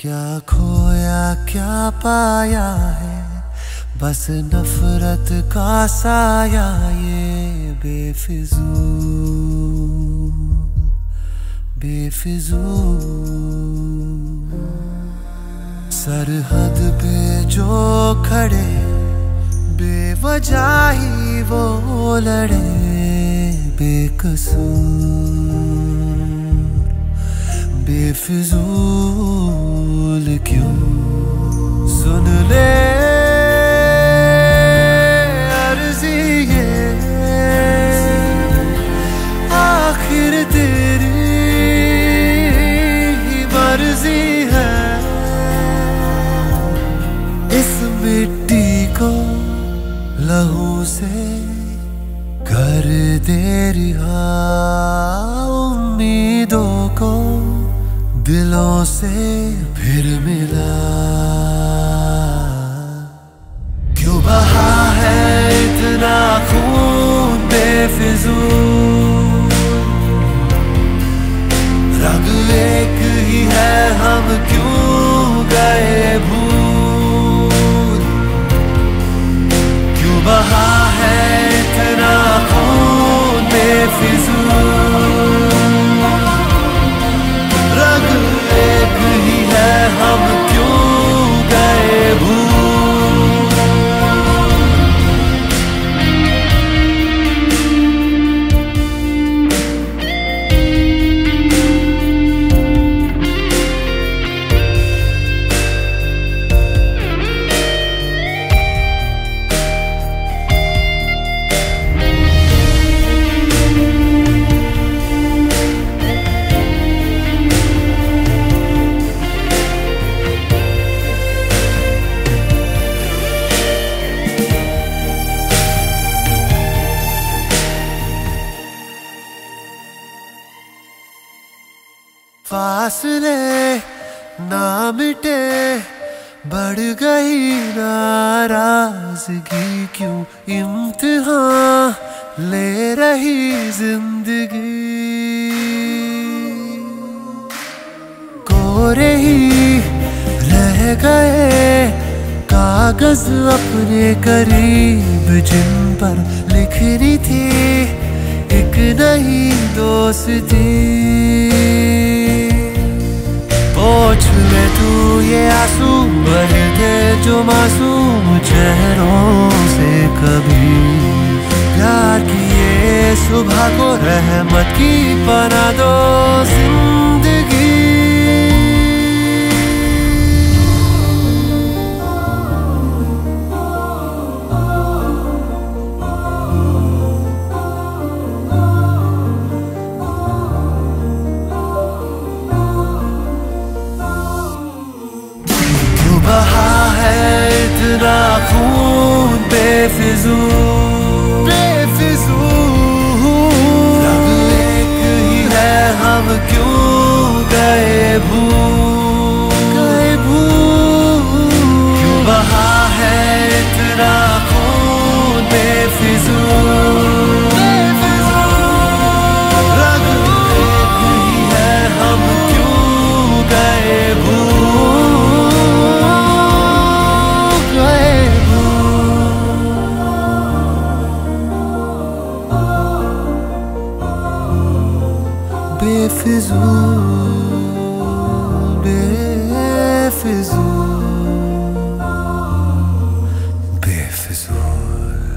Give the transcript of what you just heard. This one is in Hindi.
क्या खोया, क्या पाया है? बस नफरत का साया ये बेफिजूल बेफिजूल। सरहद पे जो खड़े, बेवजह ही वो लड़े, बेकसूर, बेफिजूल। क्यों सुन ले? अर्जी आखिर तेरी ही मर्ज़ी है। इस मिट्टी को लहू से कर दे रिहा। दिलों से फिर मिला। क्यों बहा है इतना खून बेफिजूल रंग एक ही है, हम क्यों गए भूल? क्यों बहा है इतना खून बेफिजूल फासले ना मिटे, बढ़ गई नाराज़गी, क्यों इम्तिहान ले रही ज़िंदगी? कोरे ही रह गए, कागज़ अपने करीब, जिन पर लिखनी थी, एक नई दोस्ती। जो मासूम चेहरों से कभी प्यार किए सुबह को रहमत की बना दो बेफिजूल बेफिजूल बेफिजूल।